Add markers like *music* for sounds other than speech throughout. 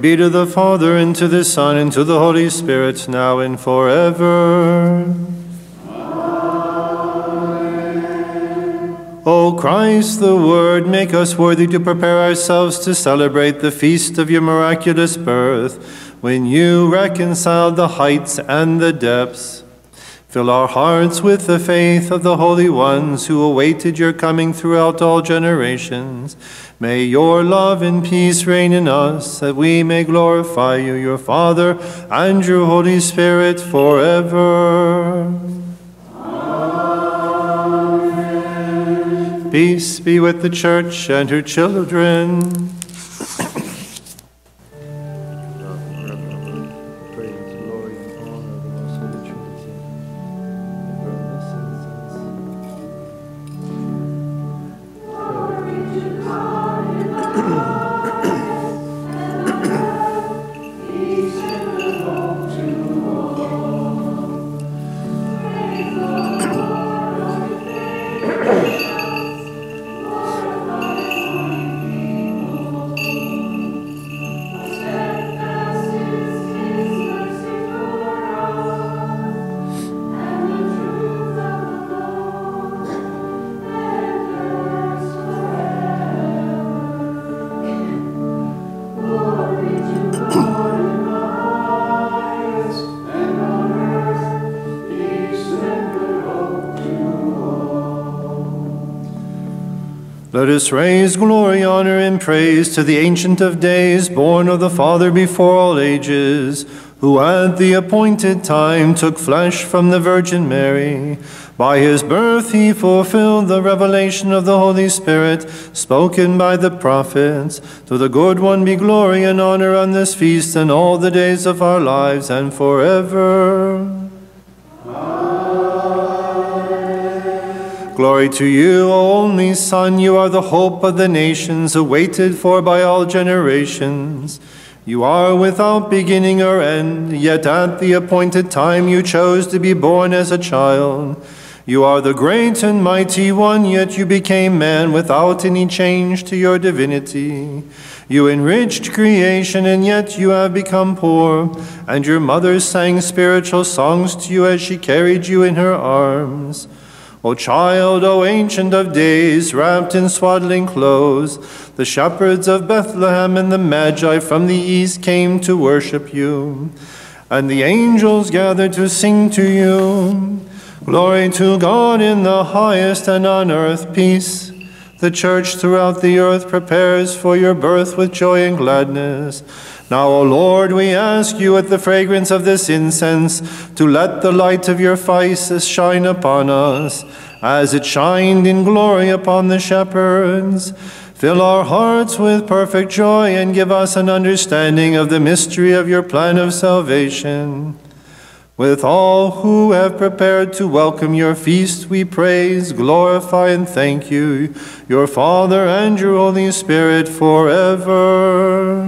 Be to the Father, and to the Son, and to the Holy Spirit, now and forever. O Christ, the Word, make us worthy to prepare ourselves to celebrate the feast of your miraculous birth, when you reconciled the heights and the depths. Fill our hearts with the faith of the holy ones who awaited your coming throughout all generations. May your love and peace reign in us, that we may glorify you, your Father, and your Holy Spirit forever. Peace be with the church and her children. Raise glory, honor, and praise to the Ancient of Days, born of the Father before all ages, who at the appointed time took flesh from the Virgin Mary. By his birth he fulfilled the revelation of the Holy Spirit, spoken by the prophets. To the Good One be glory and honor on this feast and all the days of our lives and forever. Glory to you, O only Son, you are the hope of the nations, awaited for by all generations. You are without beginning or end, yet at the appointed time you chose to be born as a child. You are the great and mighty one, yet you became man without any change to your divinity. You enriched creation, and yet you have become poor, and your mother sang spiritual songs to you as she carried you in her arms. O child, O ancient of days, wrapped in swaddling clothes, the shepherds of Bethlehem and the Magi from the east came to worship you, and the angels gathered to sing to you. Glory to God in the highest, and on earth peace. The church throughout the earth prepares for your birth with joy and gladness. Now, O Lord, we ask you at the fragrance of this incense to let the light of your face shine upon us, as it shined in glory upon the shepherds. Fill our hearts with perfect joy and give us an understanding of the mystery of your plan of salvation. With all who have prepared to welcome your feast, we praise, glorify, and thank you, your Father and your Holy Spirit, forever.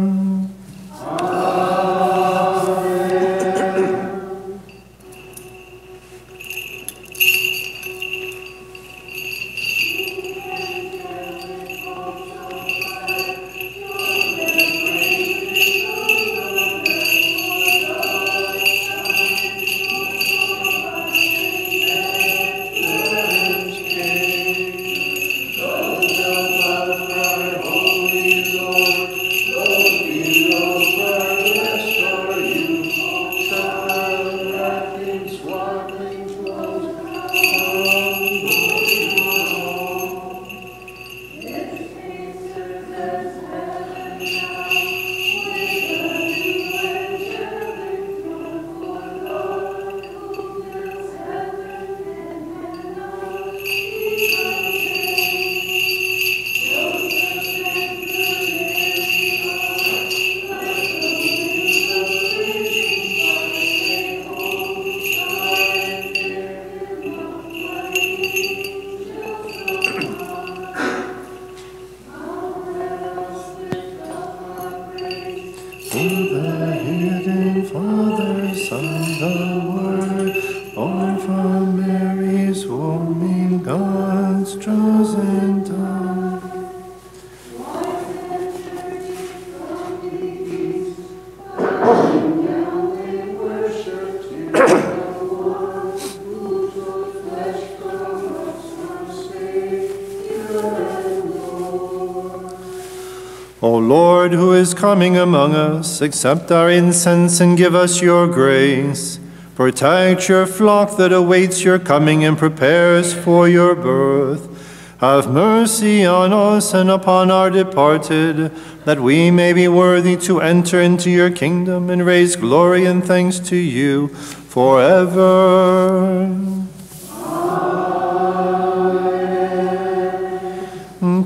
Lord, who is coming among us, accept our incense and give us your grace. Protect your flock that awaits your coming and prepares for your birth. Have mercy on us and upon our departed, that we may be worthy to enter into your kingdom and raise glory and thanks to you forever.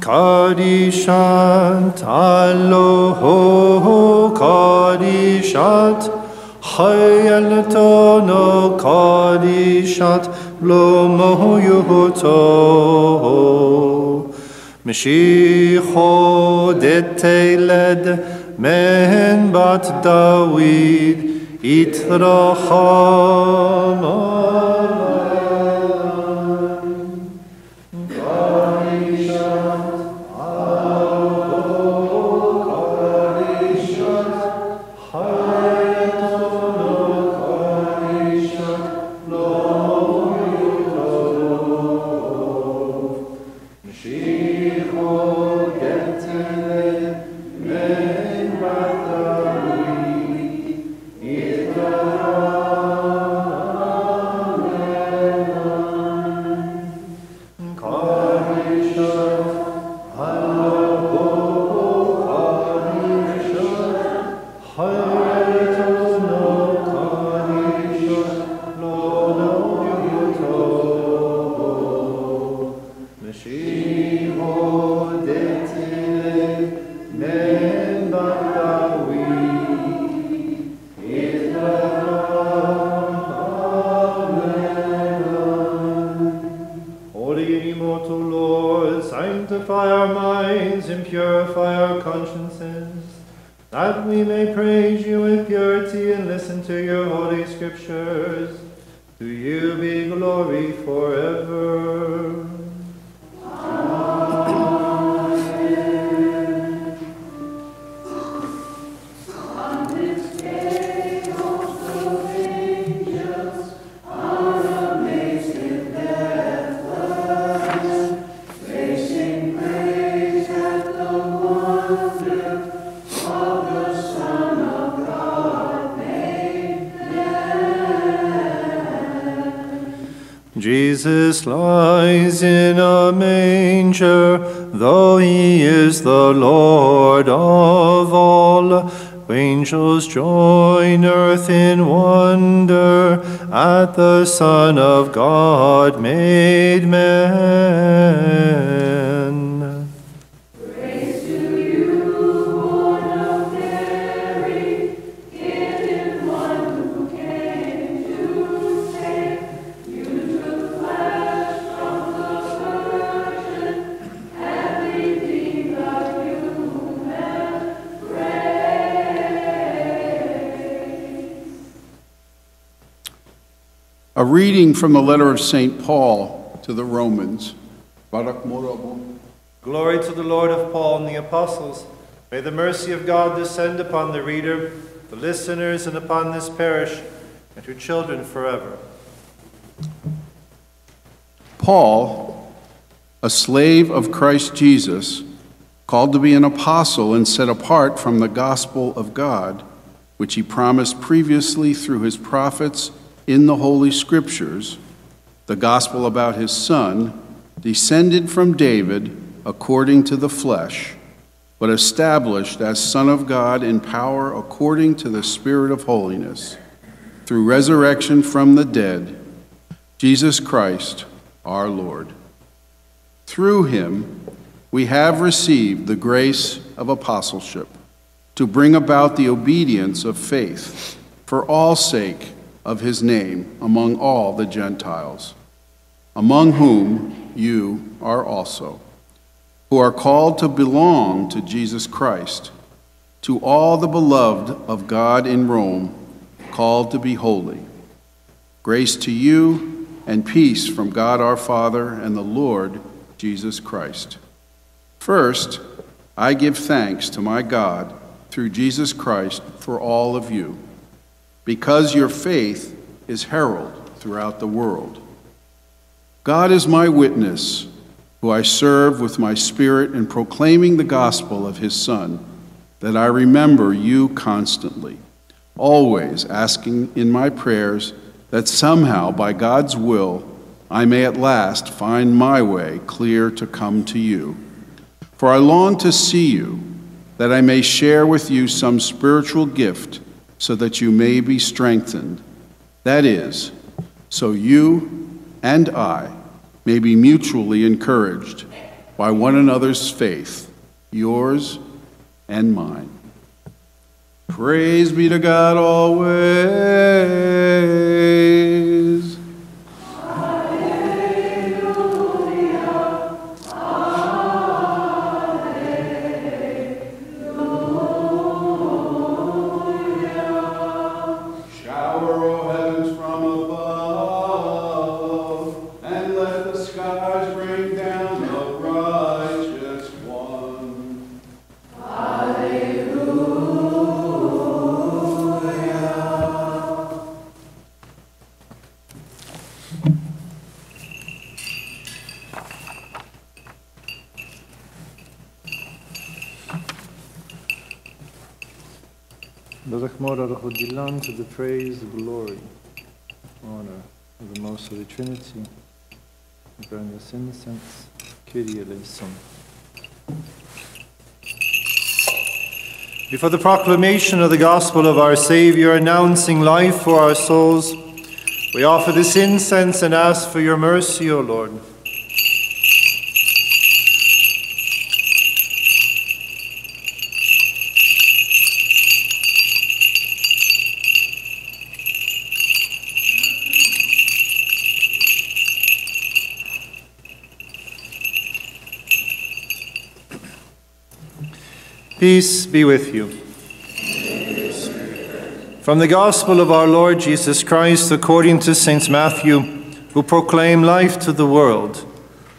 Kadishat aloho kadishat hayal tono kadishat lo mohuyoto Mashiach deteled men bat David itracham Lies in a manger, though he is the Lord of all. Angels join earth in wonder at the Son of God made from the letter of St. Paul to the Romans. Glory to the Lord of Paul and the apostles. May the mercy of God descend upon the reader, the listeners, and upon this parish, and her children forever. Paul, a slave of Christ Jesus, called to be an apostle and set apart from the gospel of God, which he promised previously through his prophets in the Holy Scriptures, the gospel about his Son, descended from David according to the flesh, but established as Son of God in power according to the Spirit of holiness, through resurrection from the dead, Jesus Christ, our Lord. Through him, we have received the grace of apostleship to bring about the obedience of faith for all sake of his name among all the Gentiles, among whom you are also, who are called to belong to Jesus Christ, to all the beloved of God in Rome, called to be holy. Grace to you and peace from God our Father and the Lord Jesus Christ. First, I give thanks to my God through Jesus Christ for all of you because your faith is heralded throughout the world. God is my witness, who I serve with my spirit in proclaiming the gospel of his Son, that I remember you constantly, always asking in my prayers that somehow, by God's will, I may at last find my way clear to come to you. For I long to see you, that I may share with you some spiritual gift, so that you may be strengthened. That is, so you and I may be mutually encouraged by one another's faith, yours and mine. Praise be to God always. Praise, glory, honor of the Most Holy Trinity. Burn this incense. Kyrie eleison. Before the proclamation of the gospel of our Savior, announcing life for our souls, we offer this incense and ask for your mercy, O Lord. Peace be with you. From the Gospel of our Lord Jesus Christ, according to St. Matthew, who proclaim life to the world,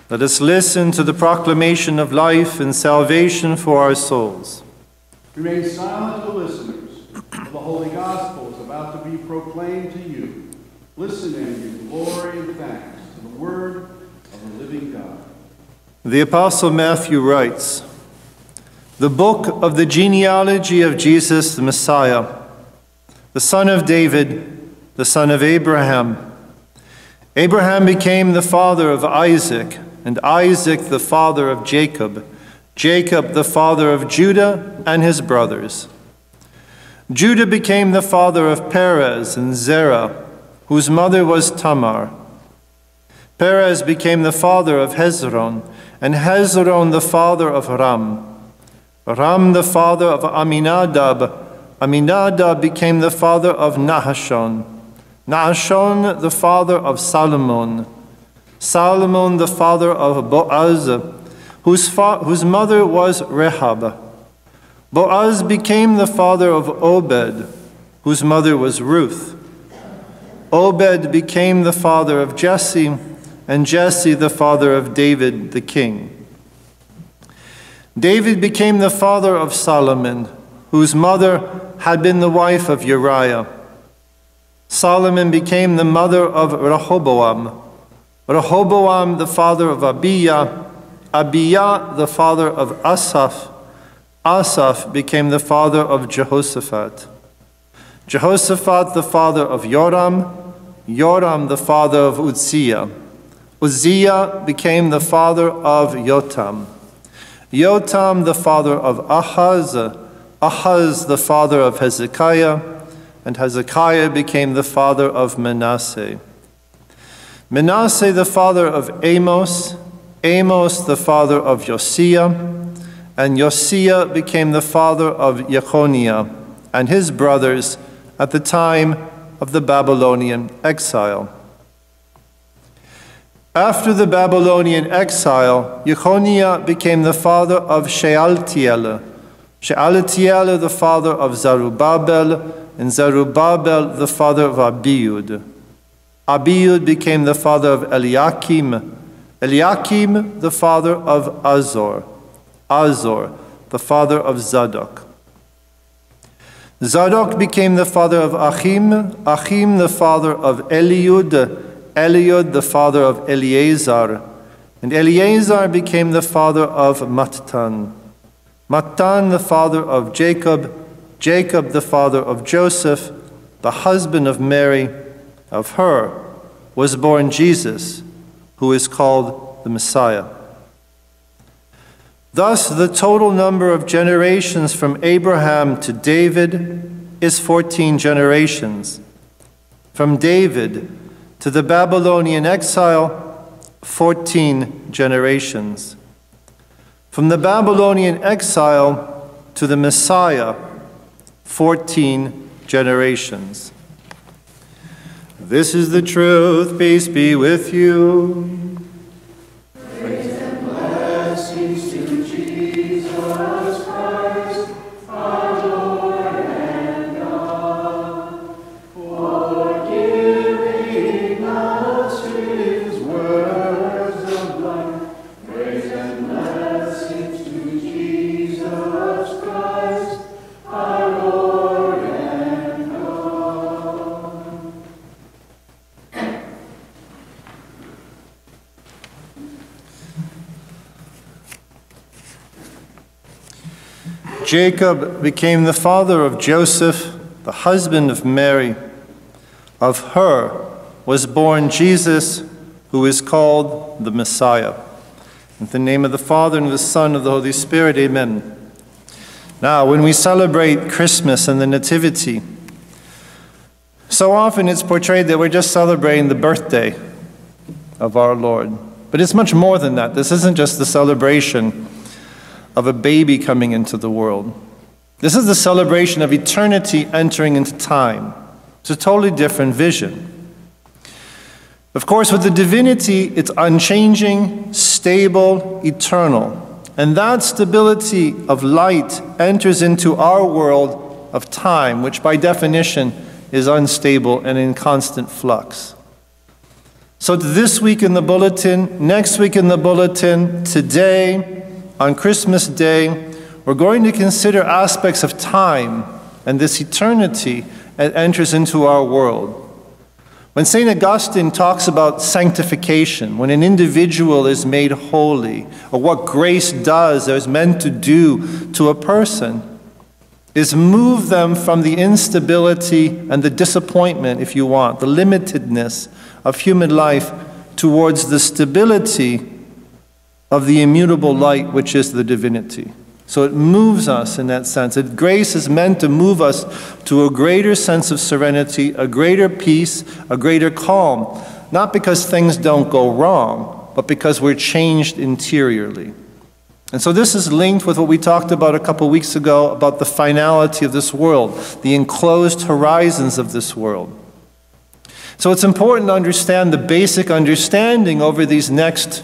let us listen to the proclamation of life and salvation for our souls. Remain silent, O listeners, for the Holy Gospel is about to be proclaimed to you. Listen and give glory and thanks to the Word of the living God. The Apostle Matthew writes, The book of the genealogy of Jesus the Messiah, the son of David, the son of Abraham. Abraham became the father of Isaac, and Isaac the father of Jacob, Jacob the father of Judah and his brothers. Judah became the father of Perez and Zerah, whose mother was Tamar. Perez became the father of Hezron, and Hezron the father of Ram. Ram the father of Aminadab. Aminadab became the father of Nahashon. Nahashon the father of Solomon. Solomon the father of Boaz, whose, whose mother was Rahab. Boaz became the father of Obed, whose mother was Ruth. Obed became the father of Jesse, and Jesse the father of David the king. David became the father of Solomon, whose mother had been the wife of Uriah. Solomon became the mother of Rehoboam. Rehoboam the father of Abiyah. Abiyah the father of Asaph. Asaph became the father of Jehoshaphat. Jehoshaphat the father of Joram. Joram the father of Uzziah. Uzziah became the father of Jotham. Jotham the father of Ahaz, Ahaz the father of Hezekiah, and Hezekiah became the father of Manasseh. Manasseh the father of Amos, Amos the father of Josiah, and Josiah became the father of Jechoniah and his brothers at the time of the Babylonian exile. After the Babylonian exile, Jechoniah became the father of Shealtiel, Shealtiel the father of Zerubbabel, and Zerubbabel the father of Abiud. Abiud became the father of Eliakim, Eliakim the father of Azor, Azor the father of Zadok. Zadok became the father of Achim, Achim the father of Eliud, Eliud the father of Eleazar, and Eleazar became the father of Mattan. Matan the father of Jacob, Jacob the father of Joseph, the husband of Mary, of her was born Jesus, who is called the Messiah. Thus, the total number of generations from Abraham to David is 14 generations. From David to the Babylonian exile, 14 generations. From the Babylonian exile to the Messiah, 14 generations. This is the truth. Peace be with you. Jacob became the father of Joseph, the husband of Mary. Of her was born Jesus, who is called the Messiah. In the name of the Father, and of the Son, and of the Holy Spirit, amen. Now, when we celebrate Christmas and the Nativity, so often it's portrayed that we're just celebrating the birthday of our Lord. But it's much more than that. This isn't just the celebration of a baby coming into the world. This is the celebration of eternity entering into time. It's a totally different vision. Of course, with the divinity, it's unchanging, stable, eternal. And that stability of light enters into our world of time, which by definition is unstable and in constant flux. So, this week in the bulletin, next week in the bulletin, today, on Christmas Day, we're going to consider aspects of time and this eternity that enters into our world. When St. Augustine talks about sanctification, when an individual is made holy, or what grace does or is meant to do to a person, is move them from the instability and the disappointment, if you want, the limitedness of human life towards the stability of the immutable light, which is the divinity. So it moves us in that sense. It, grace is meant to move us to a greater sense of serenity, a greater peace, a greater calm. Not because things don't go wrong, but because we're changed interiorly. And so this is linked with what we talked about a couple weeks ago about the finality of this world, the enclosed horizons of this world. So it's important to understand the basic understanding over these next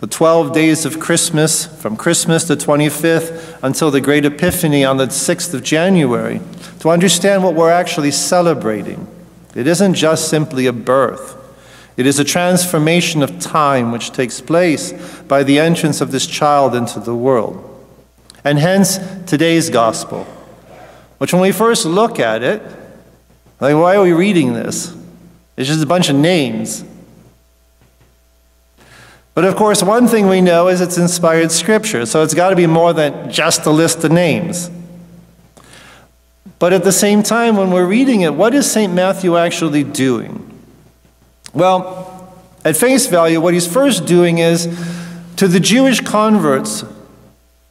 the 12 days of Christmas, from Christmas the 25th until the Great Epiphany on the 6th of January, to understand what we're actually celebrating. It isn't just simply a birth. It is a transformation of time which takes place by the entrance of this child into the world. And hence today's gospel, which when we first look at it, like, why are we reading this? It's just a bunch of names. But of course, one thing we know is it's inspired scripture, so it's got to be more than just a list of names. But at the same time, when we're reading it, what is St. Matthew actually doing? Well, at face value, what he's first doing is to the Jewish converts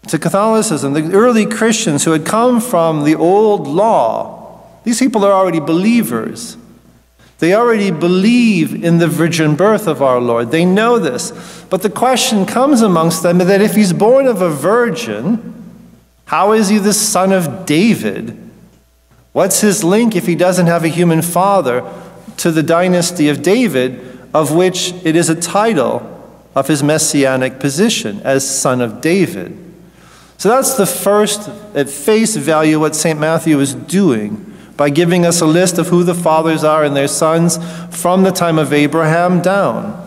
to Catholicism, the early Christians who had come from the old law, these people are already believers. They already believe in the virgin birth of our Lord. They know this. But the question comes amongst them that if he's born of a virgin, how is he the son of David? What's his link if he doesn't have a human father to the dynasty of David, of which it is a title of his messianic position as son of David? So that's the first, at face value, what St. Matthew is doing by giving us a list of who the fathers are and their sons from the time of Abraham down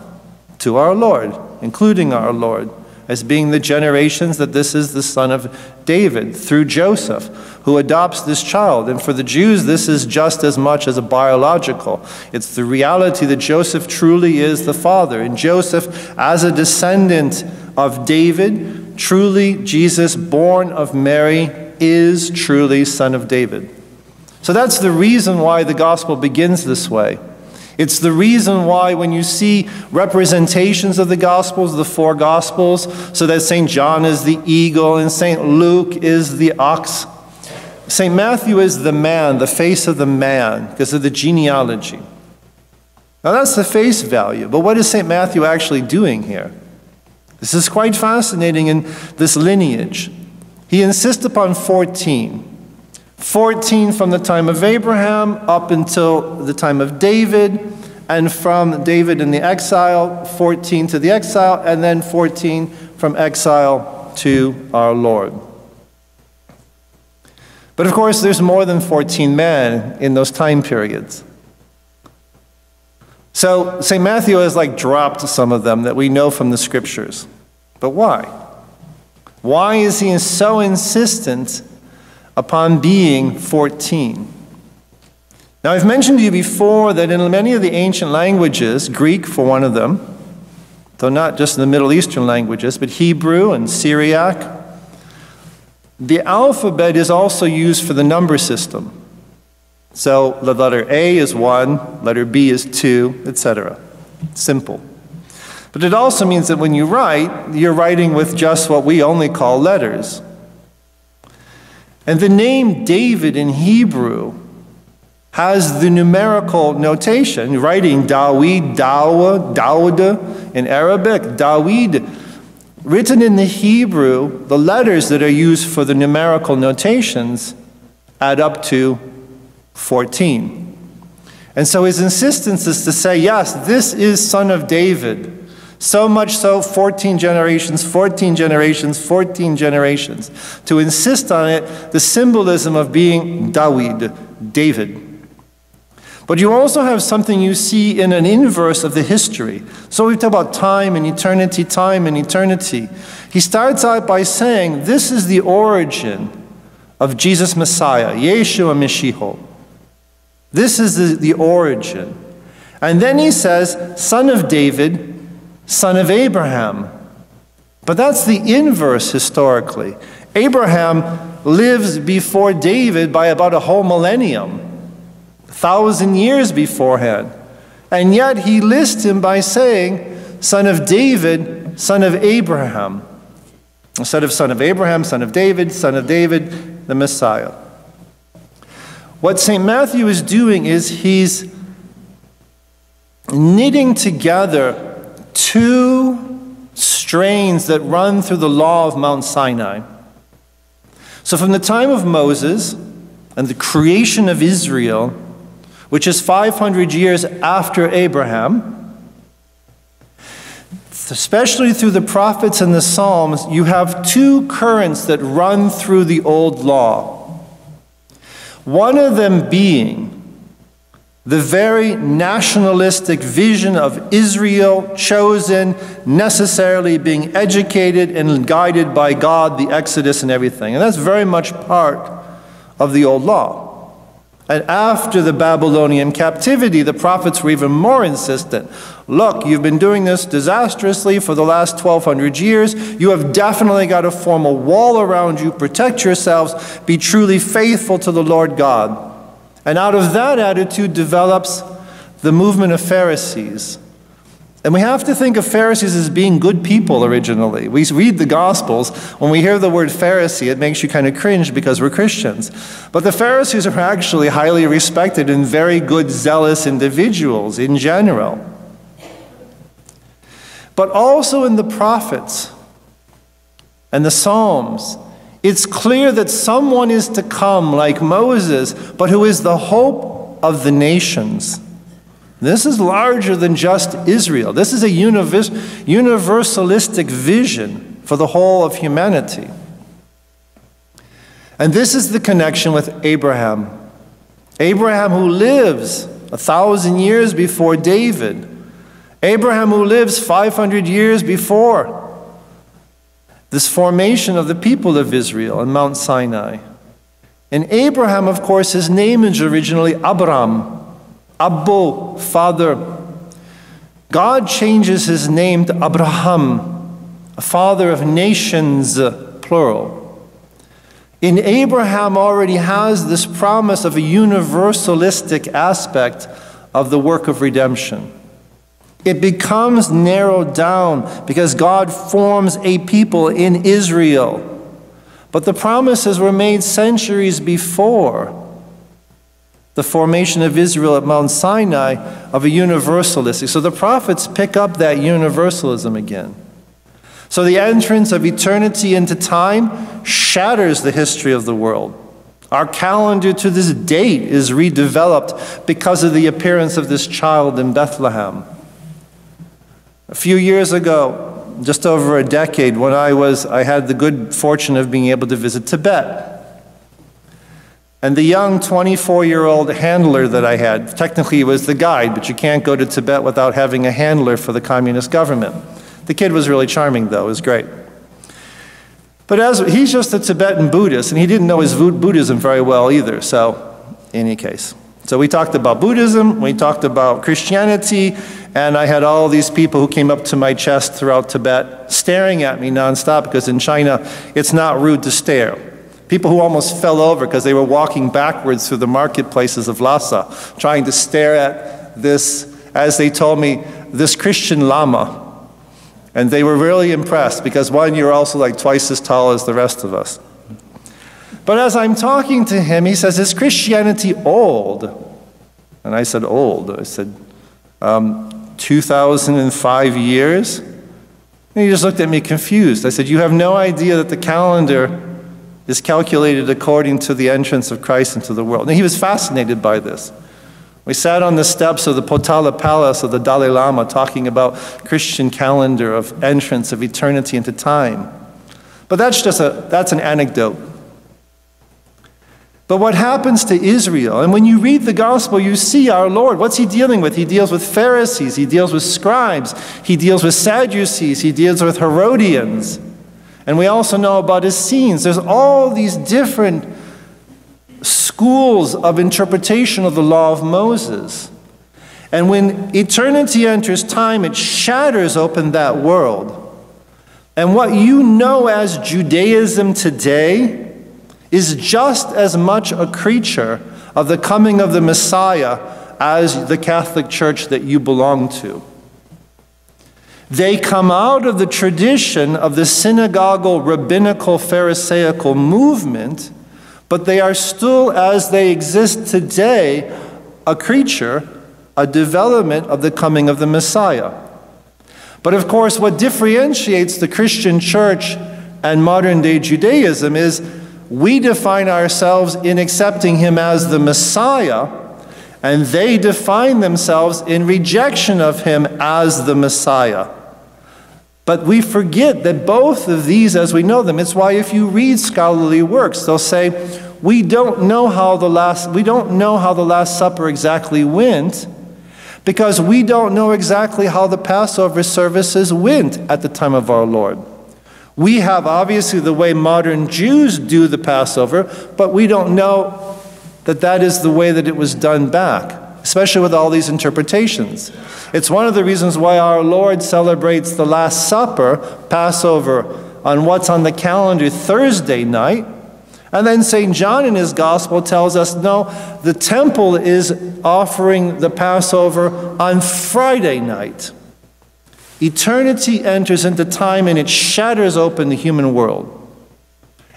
to our Lord, including our Lord, as being the generations that this is the son of David through Joseph, who adopts this child. And for the Jews, this is just as much as a biological. It's the reality that Joseph truly is the father. And Joseph, as a descendant of David, truly Jesus, born of Mary, is truly Son of David. So that's the reason why the gospel begins this way. It's the reason why, when you see representations of the Gospels, the four Gospels, so that St. John is the eagle and St. Luke is the ox, St. Matthew is the man, the face of the man, because of the genealogy. Now that's the face value, but what is St. Matthew actually doing here? This is quite fascinating in this lineage. He insists upon 14. 14 from the time of Abraham up until the time of David, and from David in the exile, 14 to the exile, and then 14 from exile to our Lord. But of course, there's more than 14 men in those time periods. So St. Matthew has like dropped some of them that we know from the scriptures. But why? Why is he so insistent upon being 14. Now, I've mentioned to you before that in many of the ancient languages, Greek for one of them, though not just in the Middle Eastern languages, but Hebrew and Syriac, the alphabet is also used for the number system. So the letter A is 1, letter B is 2, etc. Simple. But it also means that when you write, you're writing with just what we only call letters. And the name David in Hebrew has the numerical notation, writing Dawid, Dawa, Dawda in Arabic, Dawid. Written in the Hebrew, the letters that are used for the numerical notations add up to 14. And so his insistence is to say, yes, this is son of David. So much so, 14 generations, 14 generations, 14 generations. To insist on it, the symbolism of being Dawid, David. But you also have something you see in an inverse of the history. So we talk about time and eternity, time and eternity. He starts out by saying, This is the origin of Jesus Messiah, Yeshua Mashiach. This is the, the origin. And then he says, Son of David, son of Abraham. But that's the inverse historically. Abraham lives before David by about a whole millennium, a thousand years beforehand. And yet he lists him by saying, son of David, son of Abraham. Instead of son of Abraham, son of David, son of David, the Messiah. What St. Matthew is doing is he's knitting together two strains that run through the law of Mount Sinai. So, from the time of Moses and the creation of Israel, which is 500 years after Abraham, especially through the prophets and the Psalms, you have two currents that run through the old law. One of them being the very nationalistic vision of Israel, chosen, necessarily being educated and guided by God, the Exodus and everything. And that's very much part of the old law. And after the Babylonian captivity, the prophets were even more insistent. Look, you've been doing this disastrously for the last 1200 years. You have definitely got to form a wall around you, protect yourselves, be truly faithful to the Lord God. And out of that attitude develops the movement of Pharisees. And we have to think of Pharisees as being good people originally. We read the Gospels. When we hear the word Pharisee, it makes you kind of cringe because we're Christians. But the Pharisees are actually highly respected and very good, zealous individuals in general. But also in the prophets and the Psalms it's clear that someone is to come like Moses, but who is the hope of the nations. This is larger than just Israel. This is a universalistic vision for the whole of humanity. And this is the connection with Abraham. Abraham, who lives a thousand years before David. Abraham, who lives 500 years before this formation of the people of Israel on Mount Sinai. And Abraham, of course, his name is originally Abram, Abbo, father. God changes his name to Abraham. a father of nations, plural. In Abraham already has this promise of a universalistic aspect of the work of redemption. It becomes narrowed down because God forms a people in Israel. But the promises were made centuries before the formation of Israel at Mount Sinai of a universalistic. So the prophets pick up that universalism again. So the entrance of eternity into time shatters the history of the world. Our calendar to this date is redeveloped because of the appearance of this child in Bethlehem. A few years ago, just over a decade, when I was, I had the good fortune of being able to visit Tibet. And the young 24 year old handler that I had, technically he was the guide, but you can't go to Tibet without having a handler for the communist government. The kid was really charming, though, it was great. But as he's just a Tibetan Buddhist, and he didn't know his Buddhism very well either, so, in any case. So we talked about Buddhism, we talked about Christianity, and I had all these people who came up to my chest throughout Tibet staring at me nonstop because in China it's not rude to stare. People who almost fell over because they were walking backwards through the marketplaces of Lhasa, trying to stare at this, as they told me, this Christian Lama. And they were really impressed because, one, you're also like twice as tall as the rest of us. But as I'm talking to him, he says, Is Christianity old? And I said, Old. I said, um, 2005 years? And he just looked at me confused. I said, You have no idea that the calendar is calculated according to the entrance of Christ into the world. And he was fascinated by this. We sat on the steps of the Potala Palace of the Dalai Lama talking about Christian calendar of entrance of eternity into time. But that's just a that's an anecdote. But what happens to Israel? And when you read the gospel, you see our Lord. What's he dealing with? He deals with Pharisees, he deals with scribes, he deals with Sadducees, he deals with Herodians. And we also know about Essenes. There's all these different schools of interpretation of the law of Moses. And when eternity enters time, it shatters open that world. And what you know as Judaism today is just as much a creature of the coming of the Messiah as the Catholic Church that you belong to. They come out of the tradition of the synagogal, rabbinical, pharisaical movement, but they are still, as they exist today, a creature, a development of the coming of the Messiah. But of course, what differentiates the Christian church and modern day Judaism is we define ourselves in accepting him as the Messiah, and they define themselves in rejection of him as the Messiah. But we forget that both of these, as we know them, it's why if you read scholarly works, they'll say, we don't know how the last, we don't know how the Last Supper exactly went because we don't know exactly how the Passover services went at the time of our Lord. We have obviously the way modern Jews do the Passover, but we don't know that that is the way that it was done back, especially with all these interpretations. It's one of the reasons why our Lord celebrates the Last Supper, Passover, on what's on the calendar Thursday night. And then St. John in his gospel tells us no, the temple is offering the Passover on Friday night. Eternity enters into time and it shatters open the human world.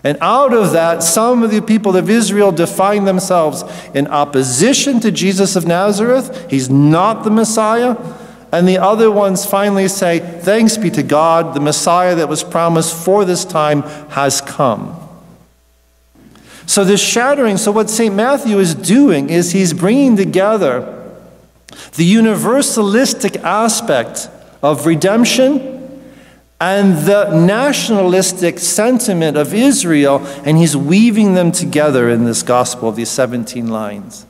And out of that, some of the people of Israel define themselves in opposition to Jesus of Nazareth. He's not the Messiah. And the other ones finally say, Thanks be to God, the Messiah that was promised for this time has come. So, this shattering, so what St. Matthew is doing is he's bringing together the universalistic aspect of redemption and the nationalistic sentiment of Israel, and he's weaving them together in this gospel of these 17 lines.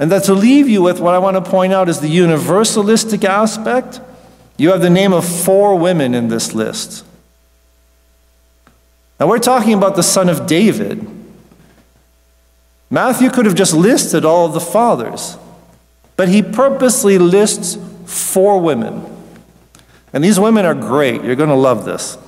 And that to leave you with what I want to point out is the universalistic aspect. You have the name of four women in this list. Now we're talking about the son of David. Matthew could have just listed all of the fathers, but he purposely lists four women. And these women are great. You're going to love this.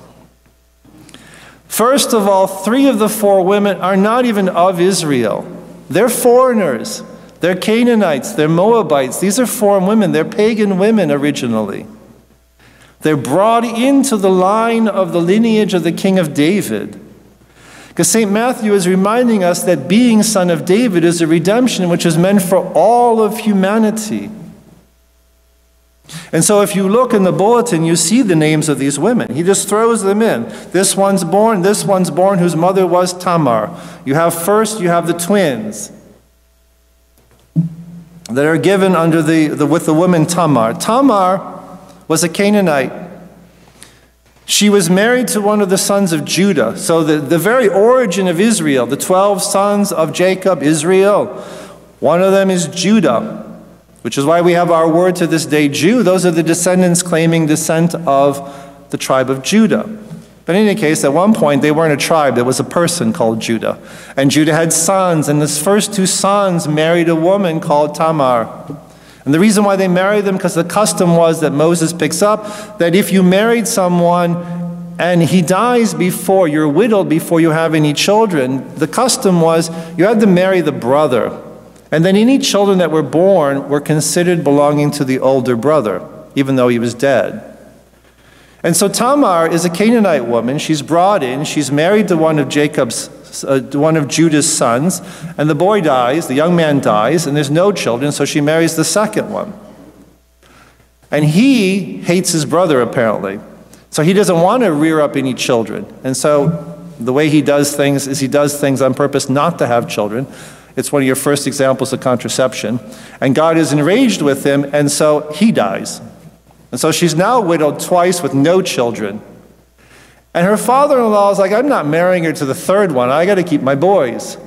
First of all, three of the four women are not even of Israel. They're foreigners. They're Canaanites. They're Moabites. These are foreign women. They're pagan women originally. They're brought into the line of the lineage of the king of David. Because St. Matthew is reminding us that being son of David is a redemption which is meant for all of humanity. And so if you look in the bulletin, you see the names of these women. He just throws them in. This one's born, this one's born, whose mother was Tamar. You have first, you have the twins that are given under the, the with the woman Tamar. Tamar was a Canaanite. She was married to one of the sons of Judah. So the, the very origin of Israel, the 12 sons of Jacob, Israel, one of them is Judah which is why we have our word to this day, Jew. Those are the descendants claiming descent of the tribe of Judah. But in any case, at one point, they weren't a tribe, there was a person called Judah. And Judah had sons, and his first two sons married a woman called Tamar. And the reason why they married them, because the custom was that Moses picks up that if you married someone and he dies before, you're widowed before you have any children, the custom was you had to marry the brother. And then any children that were born were considered belonging to the older brother, even though he was dead. And so Tamar is a Canaanite woman. She's brought in. She's married to one of Jacob's, uh, one of Judah's sons, and the boy dies. The young man dies, and there's no children. So she marries the second one. And he hates his brother apparently, so he doesn't want to rear up any children. And so the way he does things is he does things on purpose not to have children. It's one of your first examples of contraception. And God is enraged with him, and so he dies. And so she's now widowed twice with no children. And her father in law is like, I'm not marrying her to the third one. I got to keep my boys.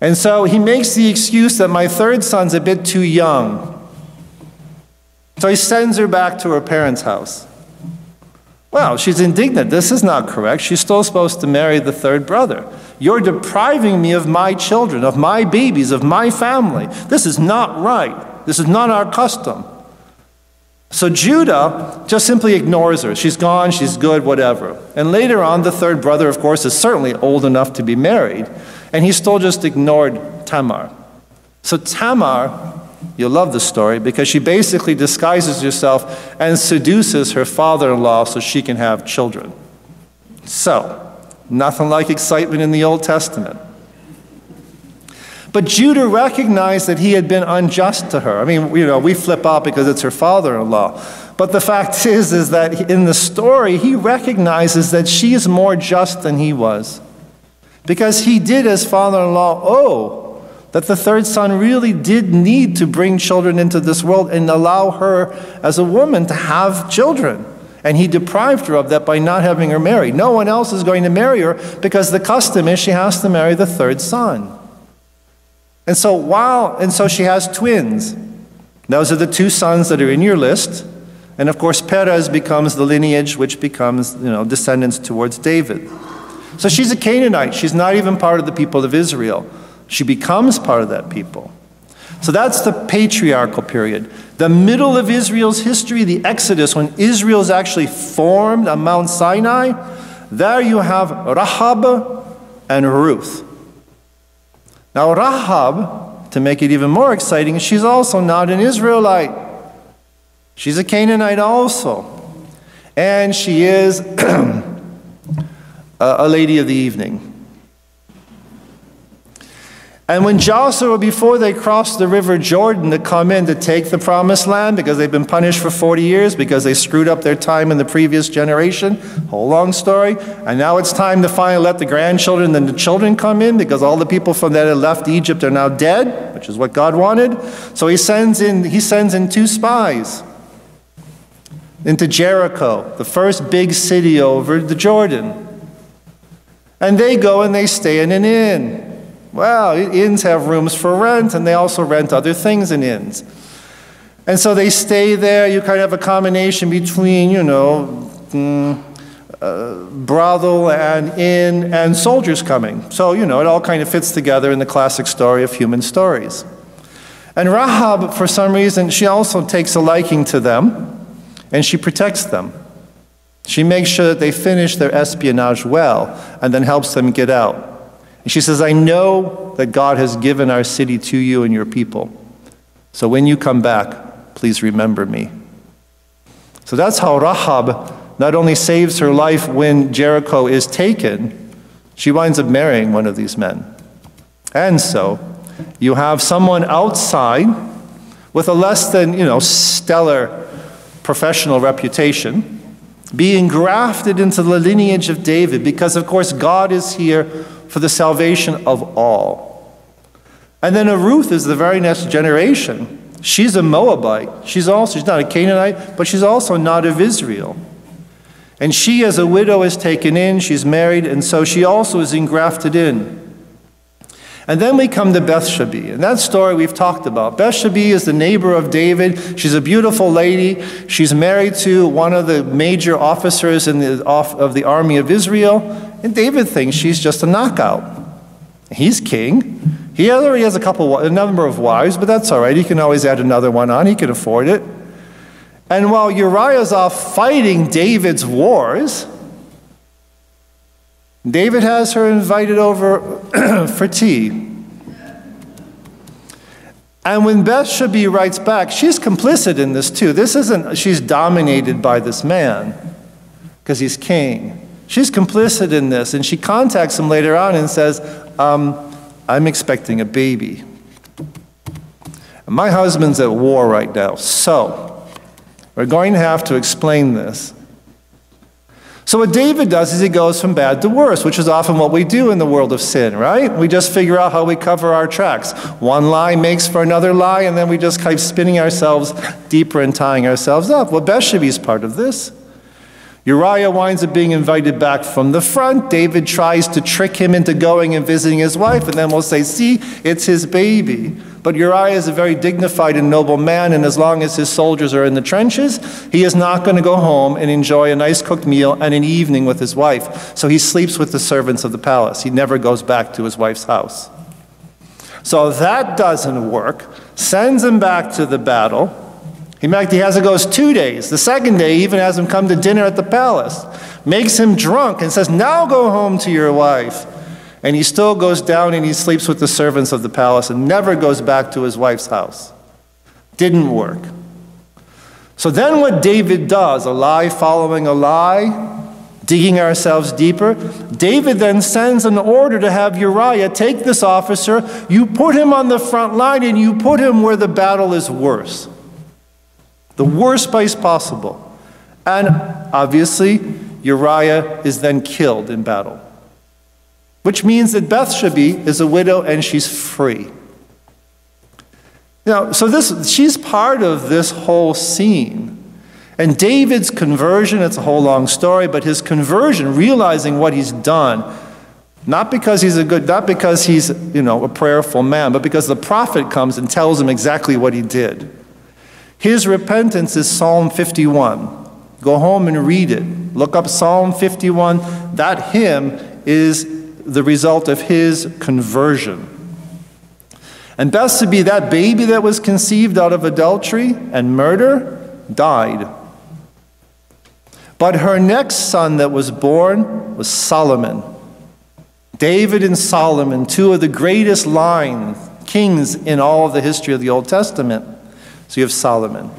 And so he makes the excuse that my third son's a bit too young. So he sends her back to her parents' house. Well, she's indignant. This is not correct. She's still supposed to marry the third brother. You're depriving me of my children, of my babies, of my family. This is not right. This is not our custom. So Judah just simply ignores her. She's gone, she's good, whatever. And later on, the third brother, of course, is certainly old enough to be married, and he still just ignored Tamar. So Tamar, you'll love the story because she basically disguises herself and seduces her father in law so she can have children. So, Nothing like excitement in the Old Testament. But Judah recognized that he had been unjust to her. I mean, you know, we flip out because it's her father in law. But the fact *laughs* is, is that in the story, he recognizes that she is more just than he was. Because he did, as father in law, owe that the third son really did need to bring children into this world and allow her, as a woman, to have children. And he deprived her of that by not having her married. No one else is going to marry her because the custom is she has to marry the third son. And so while and so she has twins. Those are the two sons that are in your list. And of course Perez becomes the lineage which becomes, you know, descendants towards David. So she's a Canaanite. She's not even part of the people of Israel. She becomes part of that people. So that's the patriarchal period. The middle of Israel's history, the Exodus, when Israel is actually formed on Mount Sinai, there you have Rahab and Ruth. Now, Rahab, to make it even more exciting, she's also not an Israelite. She's a Canaanite also. And she is *clears throat* a lady of the evening. And when Joshua, before they crossed the river Jordan to come in to take the promised land, because they've been punished for 40 years because they screwed up their time in the previous generation, whole long story. And now it's time to finally let the grandchildren and the children come in because all the people from that had left Egypt are now dead, which is what God wanted. So he sends in, he sends in two spies into Jericho, the first big city over the Jordan. And they go and they stay in an inn. Well, inns have rooms for rent, and they also rent other things in inns. And so they stay there. You kind of have a combination between, you know, mm, uh, brothel and inn and soldiers coming. So, you know, it all kind of fits together in the classic story of human stories. And Rahab, for some reason, she also takes a liking to them. and she protects them. She makes sure that they finish their espionage well and then helps them get out. And she says, I know that God has given our city to you and your people. So when you come back, please remember me. So that's how Rahab not only saves her life when Jericho is taken, she winds up marrying one of these men. And so you have someone outside with a less than, you know, stellar professional reputation being grafted into the lineage of David because, of course, God is here for the salvation of all. And then a Ruth is the very next generation. She's a Moabite. She's also she's not a Canaanite, but she's also not of Israel. And she, as a widow, is taken in, she's married, and so she also is engrafted in. And then we come to Bathsheba, and that story we've talked about. Bathsheba is the neighbor of David. She's a beautiful lady. She's married to one of the major officers in the, of the army of Israel, and David thinks she's just a knockout. He's king. He already has a couple, a number of wives, but that's all right. He can always add another one on. He can afford it. And while Uriah's off fighting David's wars, David has her invited over *clears throat* for tea. And when Bathsheba writes back, she's complicit in this too. This isn't, she's dominated by this man because he's king. She's complicit in this, and she contacts him later on and says, um, I'm expecting a baby. My husband's at war right now, so we're going to have to explain this. So, what David does is he goes from bad to worse, which is often what we do in the world of sin, right? We just figure out how we cover our tracks. One lie makes for another lie, and then we just keep spinning ourselves deeper and tying ourselves up. Well, Bathsheba is part of this. Uriah winds up being invited back from the front. David tries to trick him into going and visiting his wife, and then we'll say, See, it's his baby. But Uriah is a very dignified and noble man, and as long as his soldiers are in the trenches, he is not going to go home and enjoy a nice cooked meal and an evening with his wife. So he sleeps with the servants of the palace. He never goes back to his wife's house. So that doesn't work. Sends him back to the battle. In fact, he has to go two days. The second day, he even has him come to dinner at the palace, makes him drunk, and says, Now go home to your wife. And he still goes down and he sleeps with the servants of the palace and never goes back to his wife's house. Didn't work. So then, what David does, a lie following a lie, digging ourselves deeper, David then sends an order to have Uriah take this officer, you put him on the front line, and you put him where the battle is worse the worst place possible. And obviously, Uriah is then killed in battle, which means that Bathsheba is a widow and she's free. Now, so this, she's part of this whole scene. And David's conversion, it's a whole long story, but his conversion, realizing what he's done, not because he's a good, not because he's, you know, a prayerful man, but because the prophet comes and tells him exactly what he did. His repentance is Psalm 51. Go home and read it. Look up Psalm 51. That hymn is the result of his conversion. And Bathsheba, that baby that was conceived out of adultery and murder, died. But her next son that was born was Solomon. David and Solomon, two of the greatest line kings in all of the history of the Old Testament. So you have Solomon.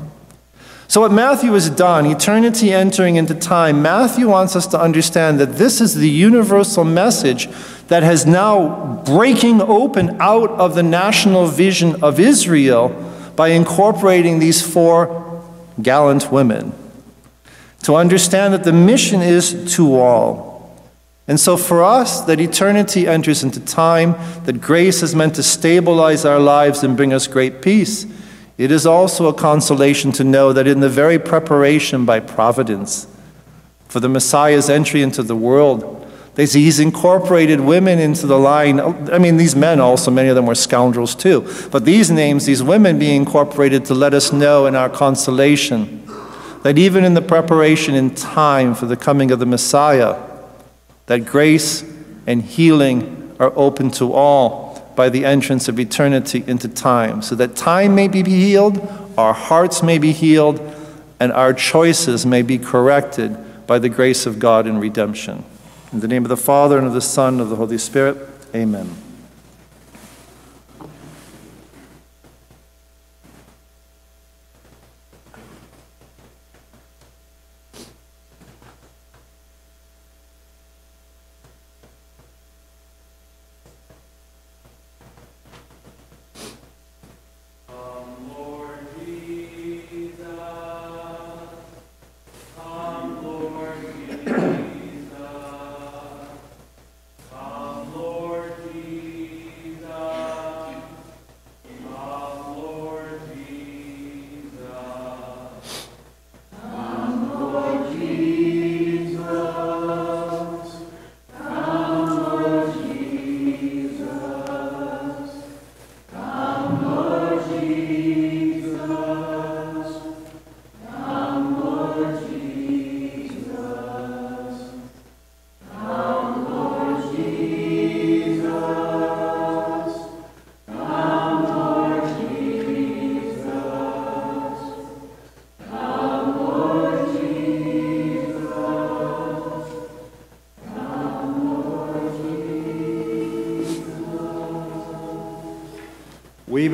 So, what Matthew has done, eternity entering into time, Matthew wants us to understand that this is the universal message that has now breaking open out of the national vision of Israel by incorporating these four gallant women. To understand that the mission is to all. And so, for us, that eternity enters into time, that grace is meant to stabilize our lives and bring us great peace. It is also a consolation to know that in the very preparation by providence for the Messiah's entry into the world, they see He's incorporated women into the line. I mean, these men also, many of them were scoundrels too. But these names, these women being incorporated to let us know in our consolation that even in the preparation in time for the coming of the Messiah, that grace and healing are open to all by the entrance of eternity into time, so that time may be healed, our hearts may be healed, and our choices may be corrected by the grace of God in redemption. In the name of the Father, and of the Son, and of the Holy Spirit, amen.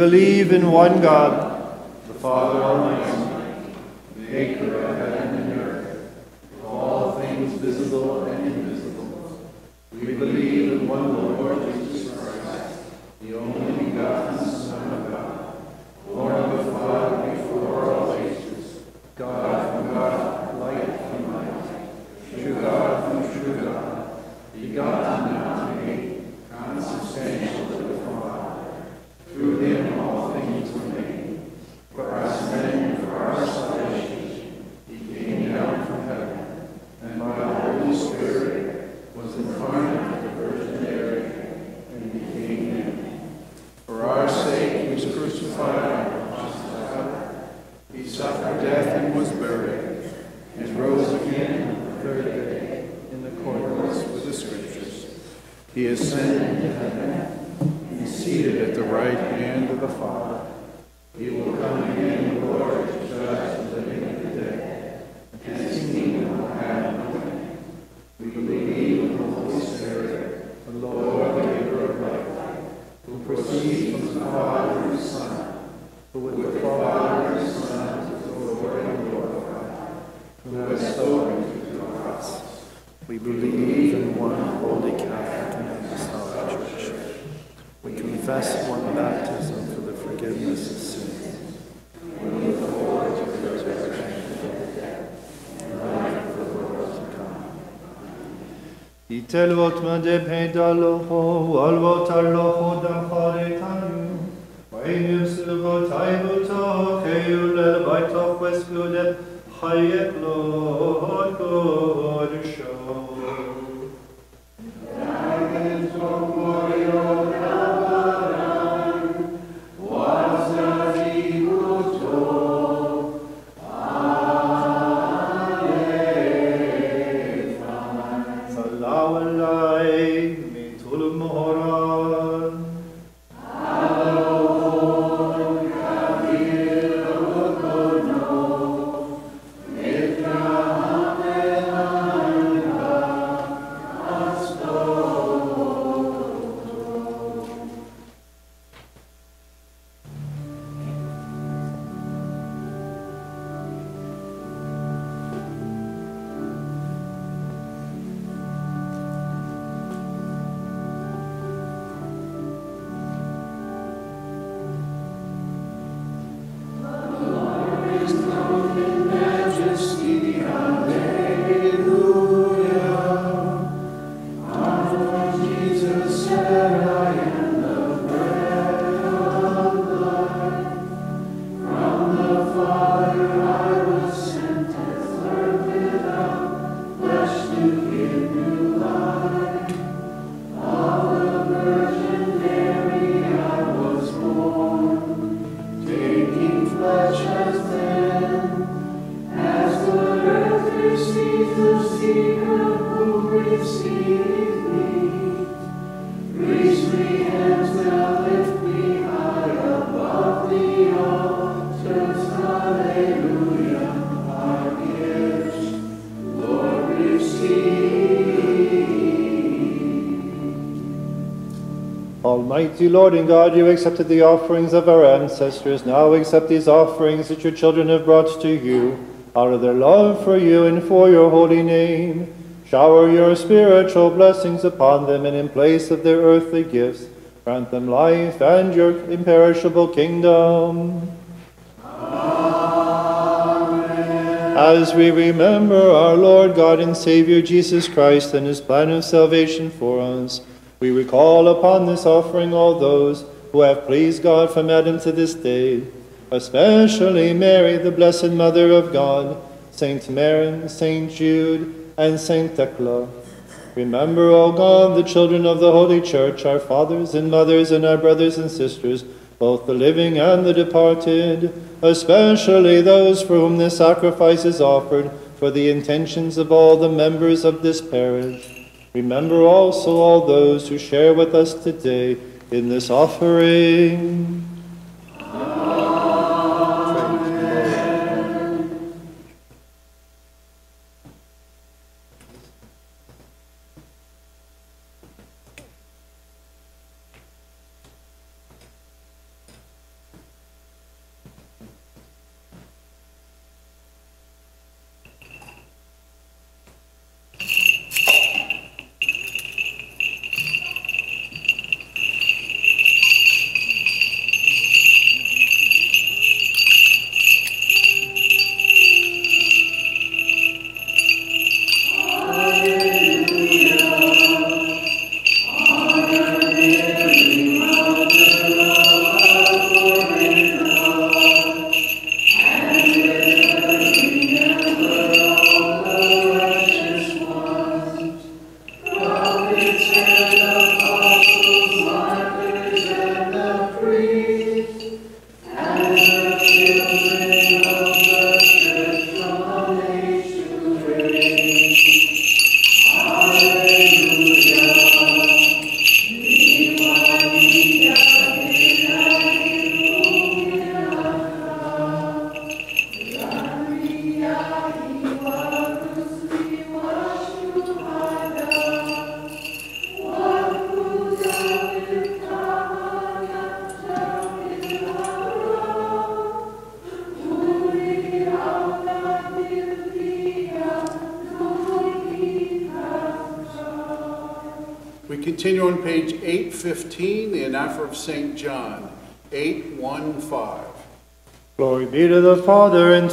believe in one God, Telvot mende pendaloho, alvot aloho, Almighty Lord and God, you accepted the offerings of our ancestors. Now accept these offerings that your children have brought to you out of their love for you and for your holy name. Shower your spiritual blessings upon them, and in place of their earthly gifts, grant them life and your imperishable kingdom. As we remember our Lord God and Savior Jesus Christ and his plan of salvation for us, we recall upon this offering all those who have pleased God from Adam to this day, especially Mary, the Blessed Mother of God, Saint Mary, Saint Jude, and Saint Thecla. Remember, O God, the children of the Holy Church, our fathers and mothers, and our brothers and sisters, both the living and the departed, especially those for whom this sacrifice is offered, for the intentions of all the members of this parish. Remember also all those who share with us today in this offering.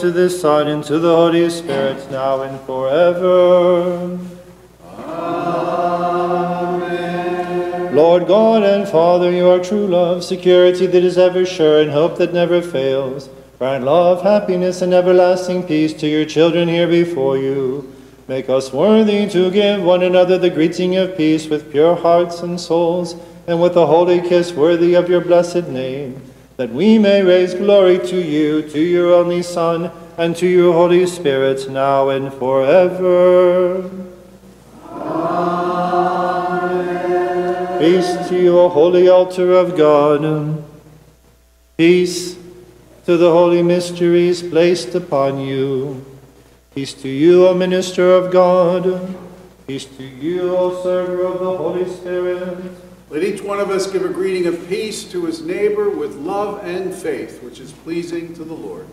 To the Son, and to the Holy Spirit, now and forever. Amen. Lord God and Father, you are true love, security that is ever sure, and hope that never fails. Grant love, happiness, and everlasting peace to your children here before you. Make us worthy to give one another the greeting of peace with pure hearts and souls, and with a holy kiss worthy of your blessed name, that we may raise glory to you, to your only Son, and to your Holy Spirit, now and forever. Amen. Peace to you, holy altar of God. Peace to the holy mysteries placed upon you. Peace to you, O minister of God. Peace to you, O server of the Holy Spirit. Let each one of us give a greeting of peace to his neighbor with love and faith, which is pleasing to the Lord.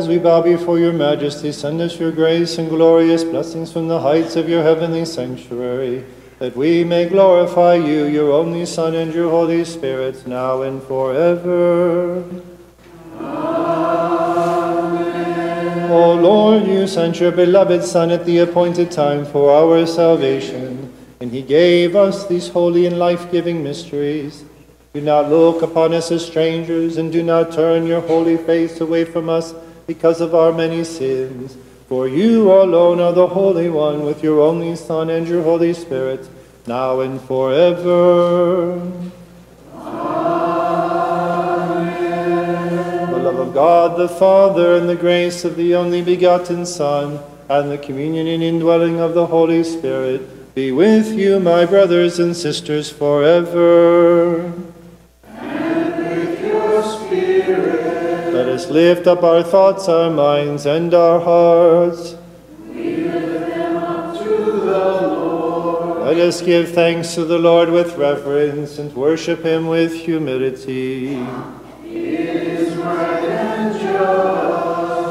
As we bow before your majesty, send us your grace and glorious blessings from the heights of your heavenly sanctuary, that we may glorify you, your only Son, and your Holy Spirit, now and forever. Amen. O Lord, you sent your beloved Son at the appointed time for our salvation, and he gave us these holy and life giving mysteries. Do not look upon us as strangers, and do not turn your holy face away from us because of our many sins. For you alone are the Holy One, with your only Son and your Holy Spirit, now and forever. Amen. The love of God the Father, and the grace of the only begotten Son, and the communion and indwelling of the Holy Spirit be with you, my brothers and sisters, forever. Lift up our thoughts, our minds, and our hearts. Let us give thanks to the Lord with reverence and worship him with humility.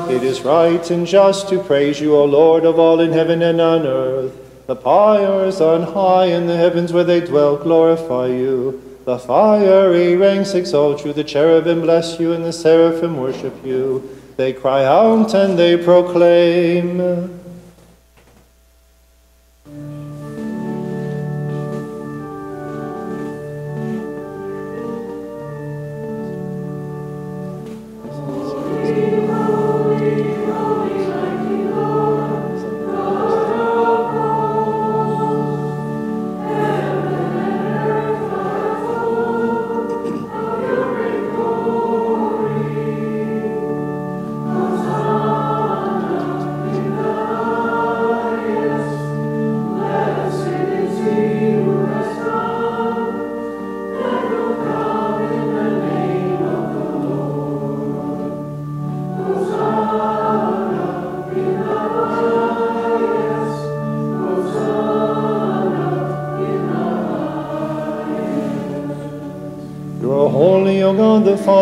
It is right and just to praise you, O Lord of all in heaven and on earth. The powers on high in the heavens where they dwell glorify you. The fiery ranks exalt you, the cherubim bless you, and the seraphim worship you. They cry out and they proclaim.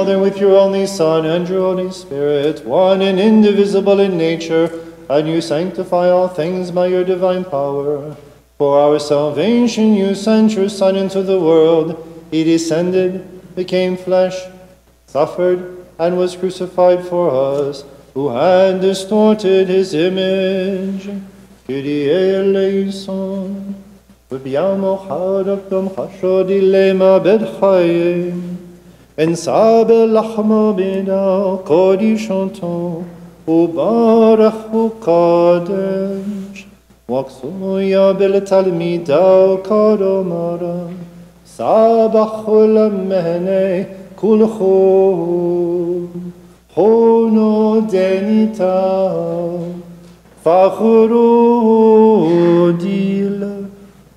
Father, with your only Son and your Holy Spirit, one and indivisible in nature, and you sanctify all things by your divine power. For our salvation you sent your Son into the world. He descended, became flesh, suffered, and was crucified for us, who had distorted his image. Kyrie eleison, v'biamo chadakdom chashodilema bed. انساب لحم بنا قادي شنتو وبارخ وقادش واقسم يا بالتلميذ كرمرا صباح المهنة كل خو حونو دنيتا فخرو ديل.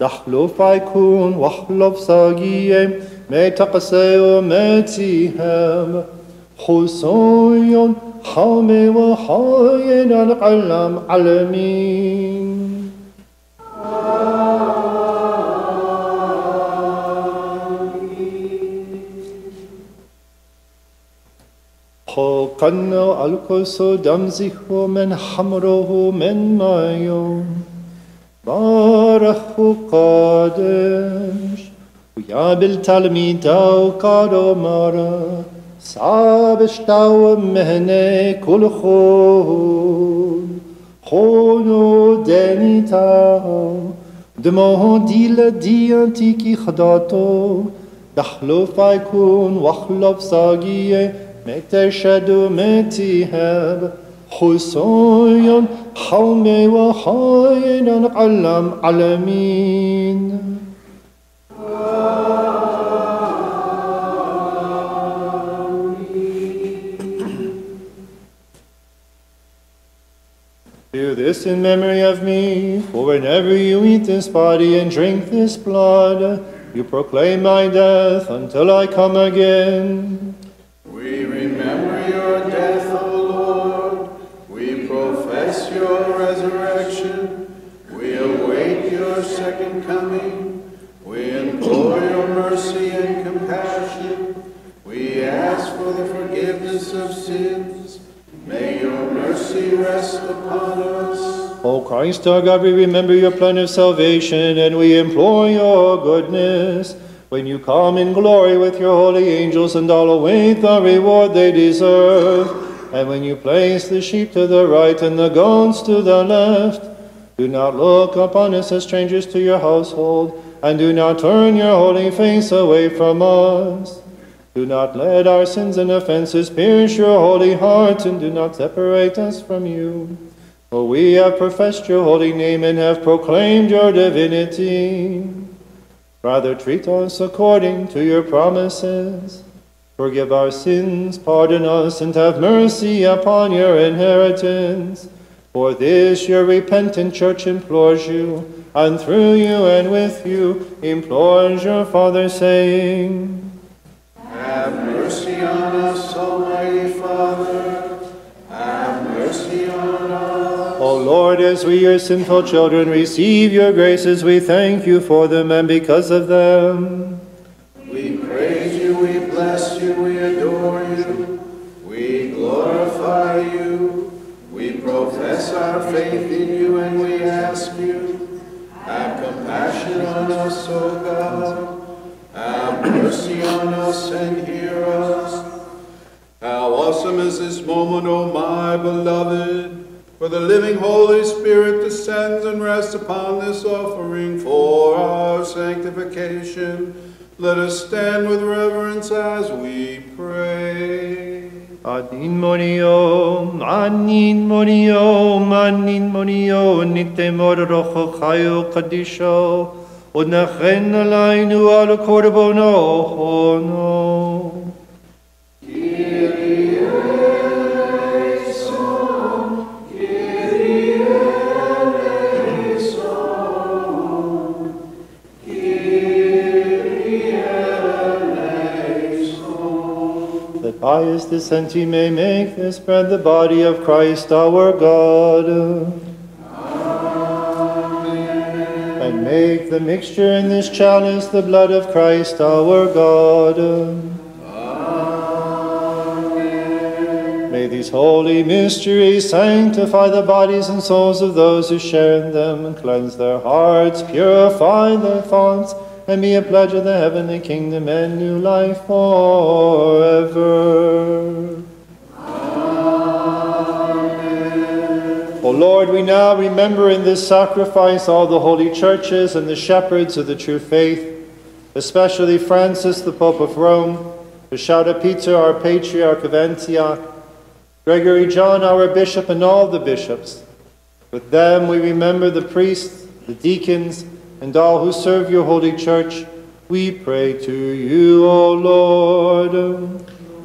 دحلو فايكون وحلو بساقيم ما تقسي وماتيهم خصوي حامي وحاين العلم علمين حقنا الكس دمزه من حمره من مايو بارخ قادش. ويابل تلميذه قادو مارا صعب اشتاو مهني كل خون خونو دنيتاو دموهن ديل ديانتي كي خداتو دخلو فايكون وخلوف ساقية مكتشدو متيهب خصويا حومي وخاينا علم علمين This in memory of me, for whenever you eat this body and drink this blood, you proclaim my death until I come again. We remember your death, O Lord. We profess your resurrection. We await your second coming. We implore your mercy and compassion. We ask for the forgiveness of sins May your mercy rest upon us. O Christ our God, we remember your plan of salvation, and we implore your goodness. When you come in glory with your holy angels and all await the reward they deserve, and when you place the sheep to the right and the goats to the left, do not look upon us as strangers to your household, and do not turn your holy face away from us. Do not let our sins and offenses pierce your holy heart, and do not separate us from you. For we have professed your holy name and have proclaimed your divinity. Rather, treat us according to your promises. Forgive our sins, pardon us, and have mercy upon your inheritance. For this your repentant church implores you, and through you and with you implores your Father, saying, Lord, as we, your sinful children, receive your graces, we thank you for them and because of them. We praise you, we bless you, we adore you, we glorify you. We profess our faith in you and we ask you, have compassion on us, O God. Have mercy on us and hear us. How awesome is this moment, O my beloved, for the living Holy Spirit descends and rests upon this offering for our sanctification. Let us stand with reverence as we pray. Adin monio, anin monio, anin monio, nite morrocho chayo kadisho, unachen alainu al korbono hono. By his descent he may make this bread the body of Christ our God. And make the mixture in this chalice the blood of Christ our God. May these holy mysteries sanctify the bodies and souls of those who share in them, and cleanse their hearts, purify their thoughts, and be a pledge of the heavenly kingdom and new life forever. Amen. O Lord, we now remember in this sacrifice all the holy churches and the shepherds of the true faith, especially Francis, the Pope of Rome, Bishara Peter, our Patriarch of Antioch, Gregory John, our Bishop, and all the bishops. With them we remember the priests, the deacons, and all who serve your holy church. We pray to you, O Lord.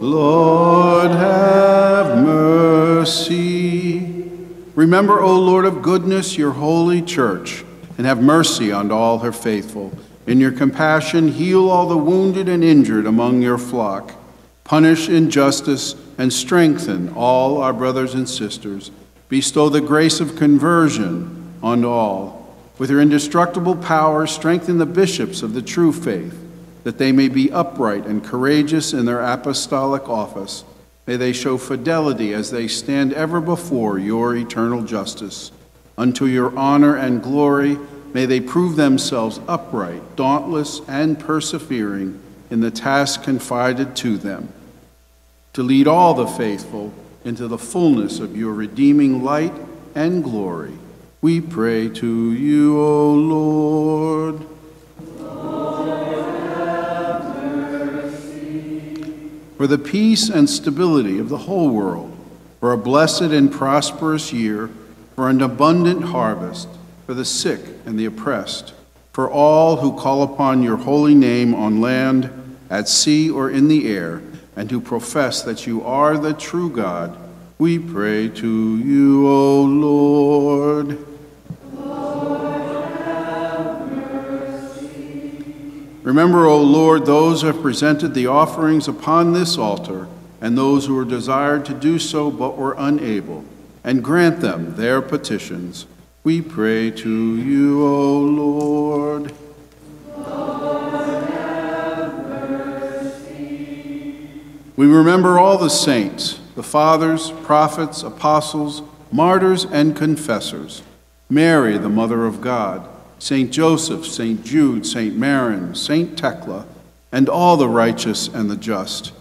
Lord, have mercy. Remember, O Lord of goodness, your holy church, and have mercy on all her faithful. In your compassion, heal all the wounded and injured among your flock. Punish injustice and strengthen all our brothers and sisters. Bestow the grace of conversion on all. With your indestructible power, strengthen the bishops of the true faith, that they may be upright and courageous in their apostolic office. May they show fidelity as they stand ever before your eternal justice. Unto your honor and glory, may they prove themselves upright, dauntless, and persevering in the task confided to them. To lead all the faithful into the fullness of your redeeming light and glory. We pray to you, O Lord. For the peace and stability of the whole world, for a blessed and prosperous year, for an abundant harvest, for the sick and the oppressed, for all who call upon your holy name on land, at sea, or in the air, and who profess that you are the true God, we pray to you, O Lord. Remember, O Lord, those who have presented the offerings upon this altar, and those who were desired to do so but were unable, and grant them their petitions. We pray to you, O Lord. We remember all the saints, the fathers, prophets, apostles, martyrs and confessors, Mary, the Mother of God, Saint Joseph, Saint Jude, Saint Maron, Saint Tekla, and all the righteous and the just.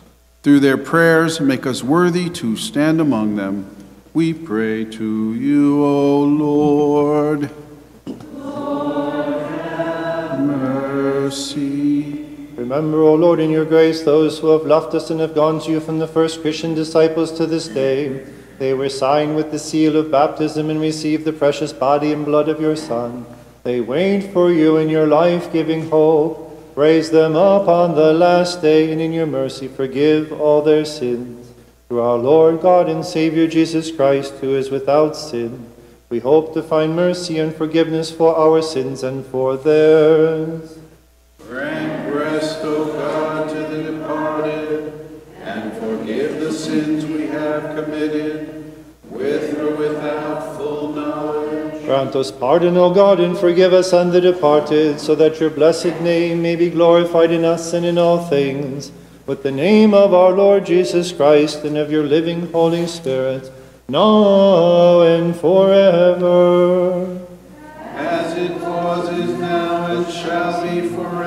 Through their prayers, make us worthy to stand among them. We pray to you, O Lord. mercy. Remember, O Lord, in your grace, those who have left us and have gone to you from the first Christian disciples to this day. They were signed with the seal of baptism and received the precious body and blood of your Son. They wait for you in your life giving hope. Raise them up on the last day, and in your mercy forgive all their sins. Through our Lord God and Savior Jesus Christ, who is without sin, we hope to find mercy and forgiveness for our sins and for theirs. Grant us pardon, O God, and forgive us and the departed, so that your blessed name may be glorified in us and in all things, with the name of our Lord Jesus Christ and of your living Holy Spirit, now and forever. As it was, is now, and shall be forever.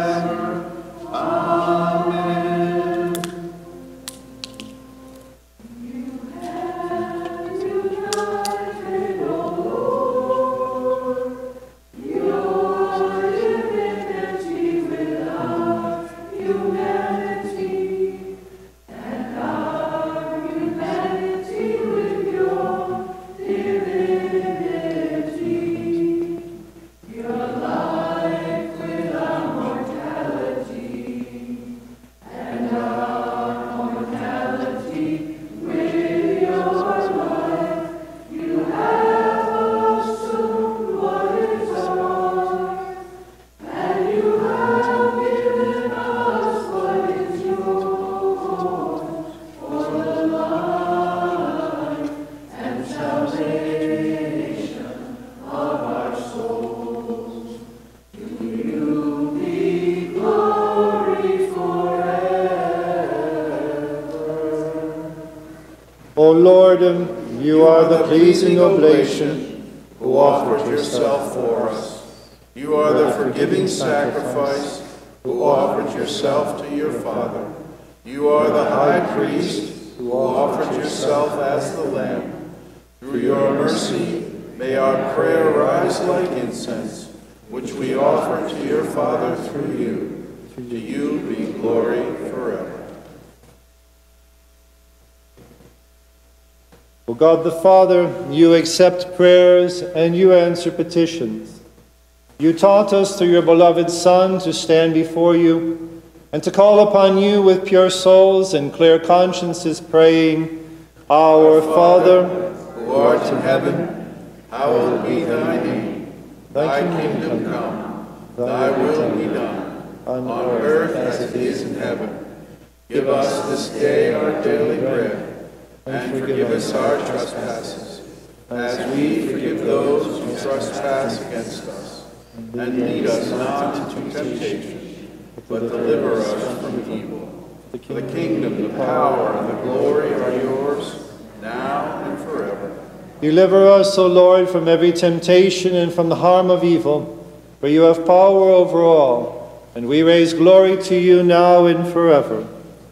Pleasing oblation, who offered yourself for us. You are the forgiving sacrifice, who offered yourself to your Father. You are the high priest, who offered yourself as the Lamb. Through your mercy, may our prayer rise like incense, which we offer to your Father through you. To you be glory forever. O God the Father, you accept prayers and you answer petitions. You taught us through your beloved Son to stand before you and to call upon you with pure souls and clear consciences, praying, Our Father, who art in heaven, hallowed be thy name. Thy kingdom come, thy will be done, on earth as it is in heaven. Give us this day our daily bread, and forgive us our trespasses, as we forgive those who trespass against us. And lead us not into temptation, but deliver us from evil. The kingdom, the power, and the glory are yours, now and forever. Deliver us, O Lord, from every temptation and from the harm of evil, for you have power over all, and we raise glory to you now and forever.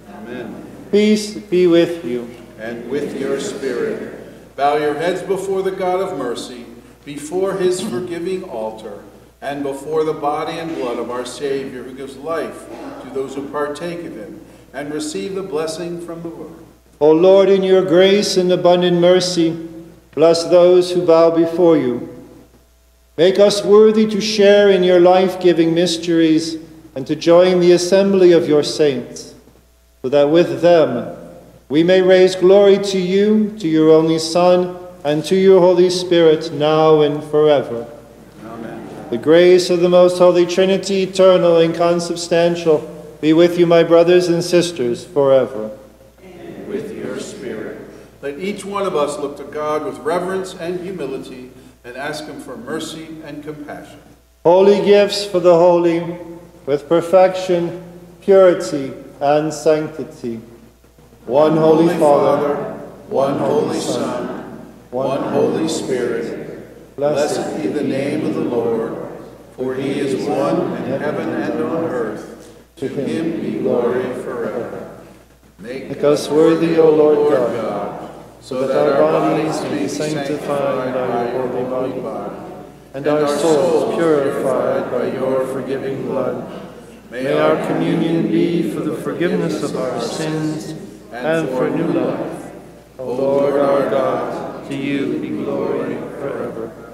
Amen. Peace be with you. And with your spirit. Bow your heads before the God of mercy, before his forgiving altar, and before the body and blood of our Savior, who gives life to those who partake of him, and receive the blessing from the Lord. O Lord, in your grace and abundant mercy, bless those who bow before you. Make us worthy to share in your life giving mysteries and to join the assembly of your saints, so that with them we may raise glory to you, to your only Son, and to your Holy Spirit, now and forever. Amen. The grace of the most holy Trinity, eternal and consubstantial, be with you, my brothers and sisters, forever. And With your spirit. Let each one of us look to God with reverence and humility and ask him for mercy and compassion. Holy gifts for the holy, with perfection, purity, and sanctity. One Holy Father, one Holy Son, one Holy Spirit, blessed be the name of the Lord, for he is one in heaven and on earth. To him be glory forever. Make us worthy, O Lord God, so that our bodies may be sanctified by your holy body, and our souls purified by your forgiving blood. May our communion be for the forgiveness of our sins and for new life. O Lord our God, to you be glory forever.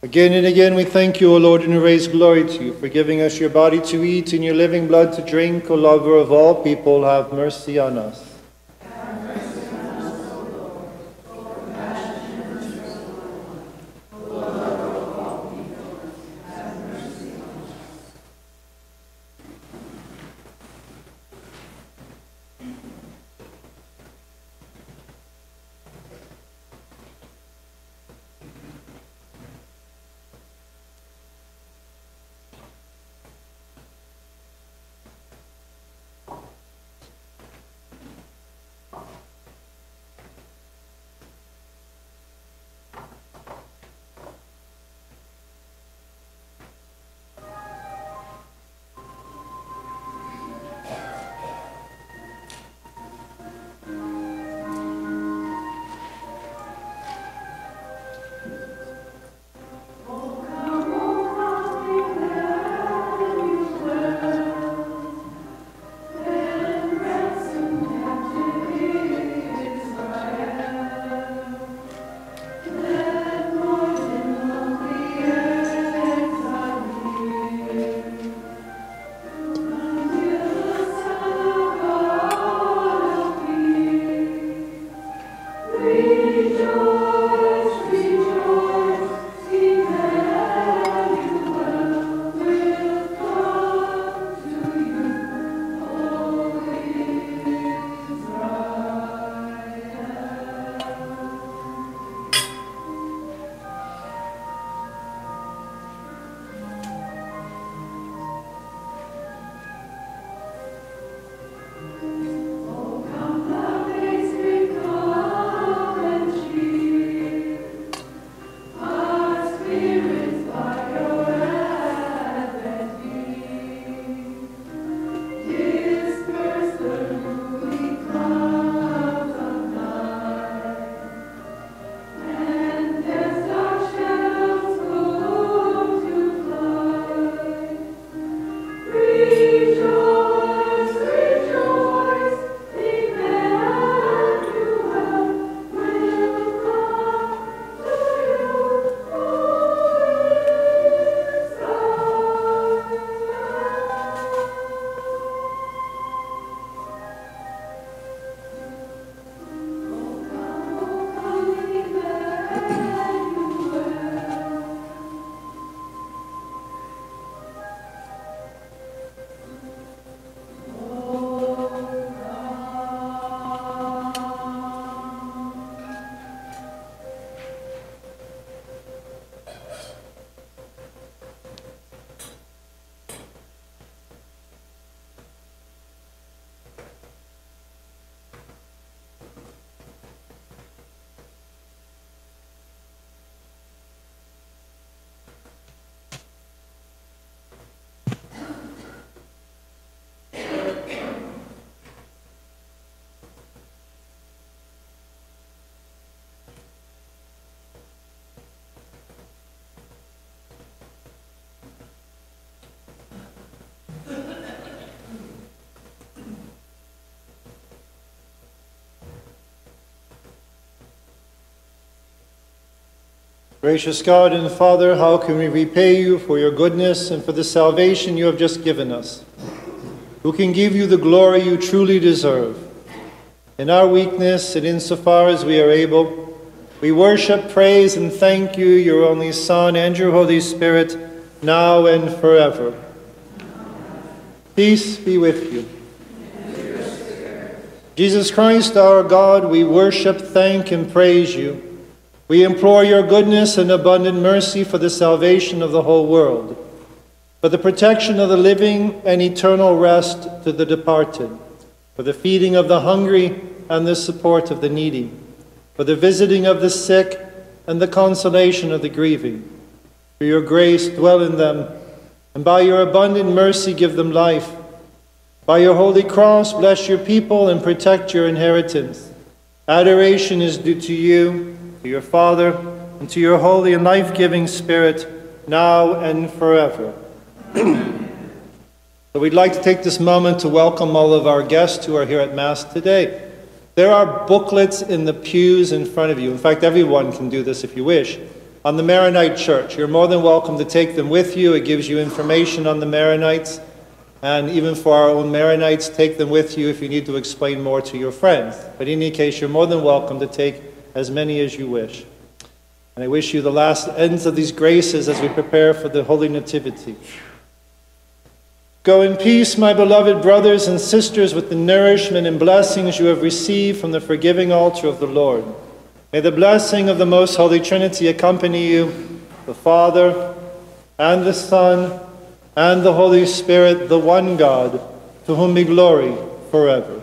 Again and again we thank you, O Lord, and raise glory to you for giving us your body to eat and your living blood to drink. O lover of all people, have mercy on us. Gracious God and Father, how can we repay you for your goodness and for the salvation you have just given us? Who can give you the glory you truly deserve? In our weakness and insofar as we are able, we worship, praise, and thank you, your only Son and your Holy Spirit, now and forever. Peace be with you. Jesus Christ, our God, we worship, thank, and praise you. We implore your goodness and abundant mercy for the salvation of the whole world, for the protection of the living and eternal rest to the departed, for the feeding of the hungry and the support of the needy, for the visiting of the sick and the consolation of the grieving. For your grace, dwell in them, and by your abundant mercy, give them life. By your holy cross, bless your people and protect your inheritance. Adoration is due to you to your Father, and to your holy and life giving Spirit, now and forever. *clears throat* so we'd like to take this moment to welcome all of our guests who are here at Mass today. There are booklets in the pews in front of you. In fact, everyone can do this if you wish. on the Maronite Church. You're more than welcome to take them with you. It gives you information on the Maronites. And even for our own Maronites, take them with you if you need to explain more to your friends. But in any case, you're more than welcome to take as many as you wish. And I wish you the last ends of these graces as we prepare for the Holy Nativity. Go in peace, my beloved brothers and sisters, with the nourishment and blessings you have received from the forgiving altar of the Lord. May the blessing of the Most Holy Trinity accompany you, the Father, and the Son, and the Holy Spirit, the one God, to whom be glory forever.